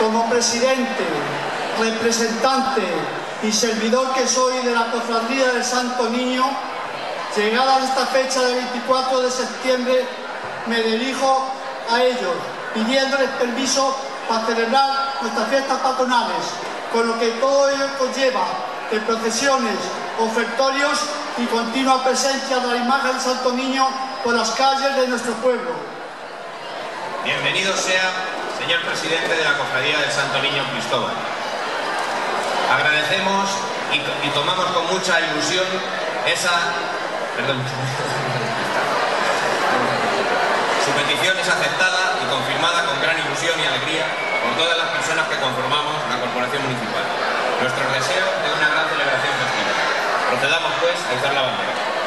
Como presidente, representante y servidor que soy de la Cofradía del Santo Niño, llegada esta fecha del 24 de septiembre, me dirijo a ellos, pidiéndoles permiso para celebrar nuestras fiestas patronales, con lo que todo ello conlleva de procesiones, ofertorios y continua presencia de la imagen del Santo Niño por las calles de nuestro pueblo. Bienvenido sea, señor presidente de la Cofradía del Santo Niño Cristóbal. Agradecemos y, tomamos con mucha ilusión esa... Perdón. Su petición es aceptada y confirmada con gran ilusión y alegría por todas las personas que conformamos la Corporación Municipal. Nuestro deseo de una gran celebración festiva. Procedamos pues a izar la bandera.